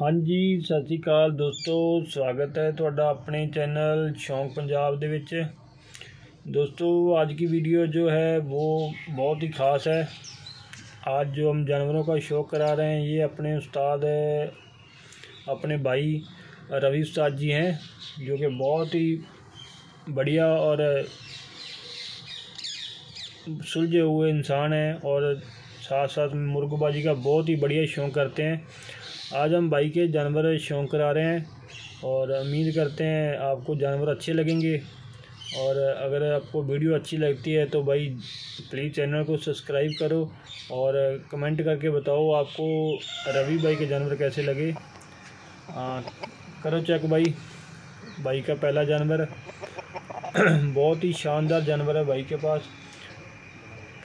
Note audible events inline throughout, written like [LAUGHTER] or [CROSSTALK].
ਹਾਂਜੀ ਸਤਿ ਸ਼੍ਰੀ ਅਕਾਲ ਦੋਸਤੋ ਸਵਾਗਤ ਹੈ ਤੁਹਾਡਾ ਆਪਣੇ ਚੈਨਲ ਸ਼ੌਂਕ ਪੰਜਾਬ ਦੇ ਵਿੱਚ दोस्तों आज की वीडियो जो है वो बहुत ही ख़ास है आज जो हम जानवरों का शौक करा रहे हैं ये अपने उस्ताद अपने भाई रवि उस्ताद जी हैं जो कि बहुत ही बढ़िया और सुलझे हुए इंसान हैं और साथ साथ मुर्गबाजी का बहुत ही बढ़िया शौक़ करते हैं। आज हम भाई के जानवर शौक़ करा रहे हैं और उम्मीद करते हैं आपको जानवर अच्छे लगेंगे। और अगर आपको वीडियो अच्छी लगती है तो भाई प्लीज़ चैनल को सब्सक्राइब करो और कमेंट करके बताओ आपको रवि भाई के जानवर कैसे लगे। आ, करो चेक भाई। भाई का पहला जानवर [CLEARS THROAT] बहुत ही शानदार जानवर है भाई के पास।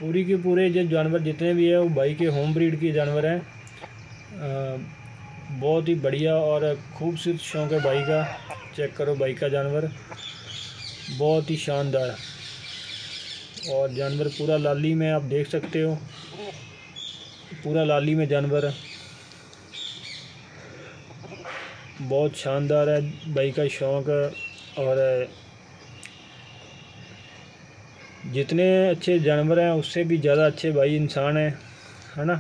पूरी के पूरे जो जानवर जितने भी है, वो भाई के होम ब्रीड के जानवर हैं। बहुत ही बढ़िया और खूबसूरत शौक़ है भाई का। चेक करो भाई का जानवर। बहुत ही शानदार। और जानवर पूरा लाली में आप देख सकते हो। पूरा लाली में जानवर बहुत शानदार है भाई का शौक़ और जितने अच्छे जानवर हैं, उससे भी ज़्यादा अच्छे भाई इंसान हैं, है ना?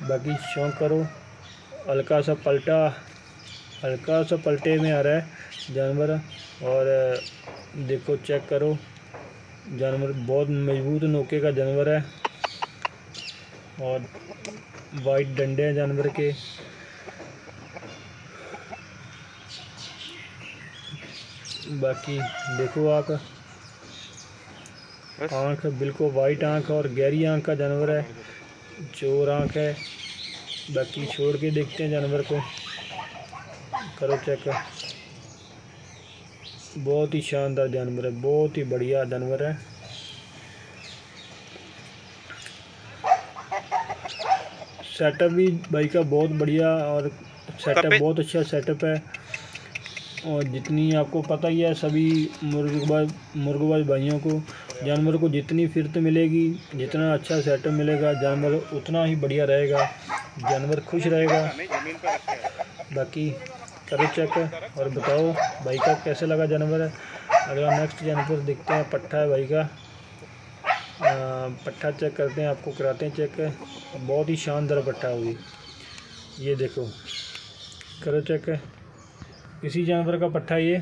बाकी शौक़ करो। हल्का सा पलटा, हल्का सा पलटे में आ रहा है जानवर, और देखो चेक करो। जानवर बहुत मज़बूत नोके का जानवर है, और वाइट डंडे हैं जानवर के। बाकी देखो आप। आँख बिल्कुल वाइट आँख और गहरी आँख का जानवर है। चोर आँख है। बाकी छोड़ के देखते हैं जानवर को। करो चेक बहुत ही शानदार जानवर है। बहुत ही बढ़िया जानवर है। सेटअप भी भाई का बहुत बढ़िया और सेटअप बहुत अच्छा सेटअप है। और जितनी आपको पता ही है सभी मुर्गबाज मुर्गबाज भाइयों को जानवर को जितनी फिरत मिलेगी, जितना अच्छा सेटअप मिलेगा, जानवर उतना ही बढ़िया रहेगा। जानवर खुश रहेगा। बाकी करो चेक और बताओ भाई का कैसे लगा जानवर? अगला नेक्स्ट जानवर देखते हैं पट्ठा है भाई का। पट्ठा चेक करते हैं, आपको कराते हैं चेक बहुत ही शानदार पट्ठा होगी ये देखो। करो चेक किसी जानवर का पट्ठा ये।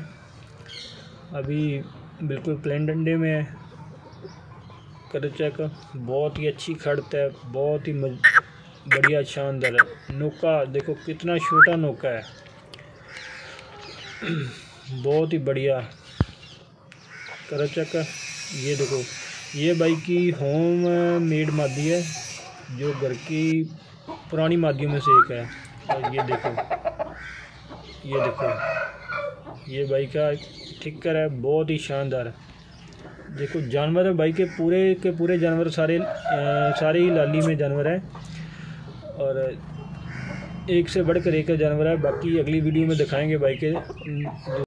अभी बिल्कुल प्लेन डंडे में है। करो चेक बहुत ही अच्छी खड़त है, बहुत ही बढ़िया शानदार है। नौका, देखो कितना छोटा नौका है। [CLEARS THROAT] बहुत ही बढ़िया। करो चेक ये देखो, ये भाई की होम मेड मादी है, जो घर की पुरानी मादियों में से एक है। और ये देखो ये देखो, ये भाई का ठिक्कर है, बहुत ही शानदार। देखो जानवर है भाई के पूरे के पूरे जानवर सारे आ, सारे ही लाली में जानवर हैं। और एक से बढ़कर एक जानवर है। बाकी अगली वीडियो में दिखाएँगे भाई के